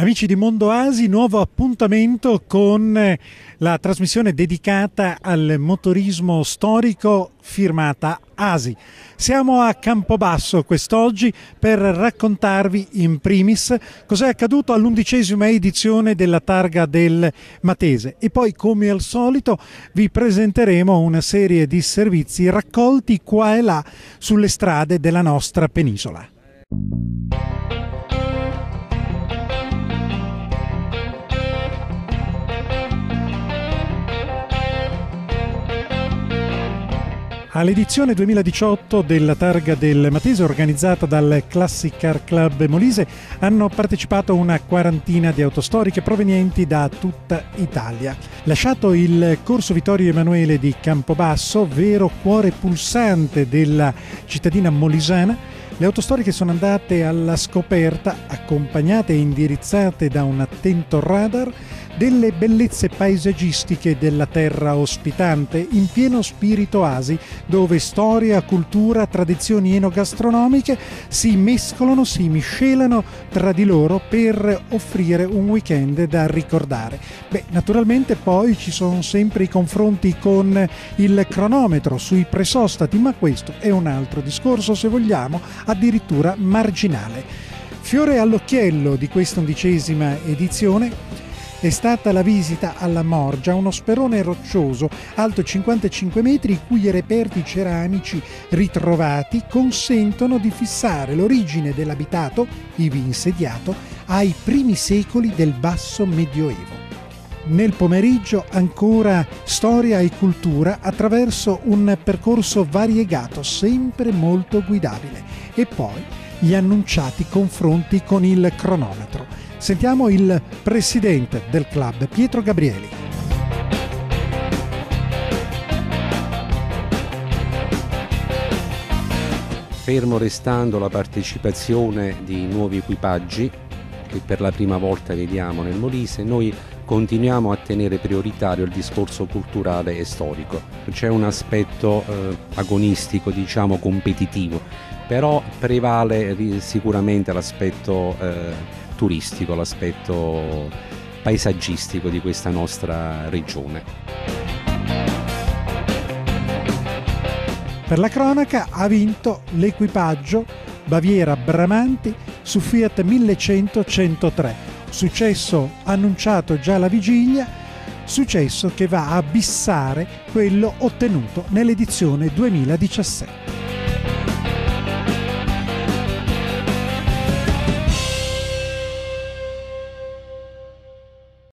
Amici di Mondo Asi, nuovo appuntamento con eh, la trasmissione dedicata al motorismo storico firmata Asi. Siamo a Campobasso quest'oggi per raccontarvi in primis cos'è accaduto all'undicesima edizione della targa del Matese e poi come al solito vi presenteremo una serie di servizi raccolti qua e là sulle strade della nostra penisola. All'edizione 2018 della Targa del Matese organizzata dal Classic Car Club Molise hanno partecipato una quarantina di autostoriche provenienti da tutta Italia. Lasciato il corso Vittorio Emanuele di Campobasso, vero cuore pulsante della cittadina molisana, le autostoriche sono andate alla scoperta, accompagnate e indirizzate da un attento radar, delle bellezze paesaggistiche della terra ospitante in pieno spirito asi, dove storia, cultura, tradizioni enogastronomiche si mescolano, si miscelano tra di loro per offrire un weekend da ricordare. Beh, naturalmente poi ci sono sempre i confronti con il cronometro sui presostati, ma questo è un altro discorso, se vogliamo, addirittura marginale. Fiore all'occhiello di questa undicesima edizione è stata la visita alla Morgia, uno sperone roccioso alto 55 metri i cui reperti ceramici ritrovati consentono di fissare l'origine dell'abitato, ivi insediato, ai primi secoli del basso medioevo. Nel pomeriggio ancora storia e cultura attraverso un percorso variegato, sempre molto guidabile, e poi gli annunciati confronti con il cronometro Sentiamo il presidente del club, Pietro Gabrieli. Fermo restando la partecipazione di nuovi equipaggi che per la prima volta vediamo nel Molise, noi continuiamo a tenere prioritario il discorso culturale e storico. C'è un aspetto eh, agonistico, diciamo competitivo, però prevale sicuramente l'aspetto eh, turistico, l'aspetto paesaggistico di questa nostra regione. Per la cronaca ha vinto l'equipaggio Baviera Bramanti su Fiat 1100 103, successo annunciato già alla vigilia, successo che va a bissare quello ottenuto nell'edizione 2017.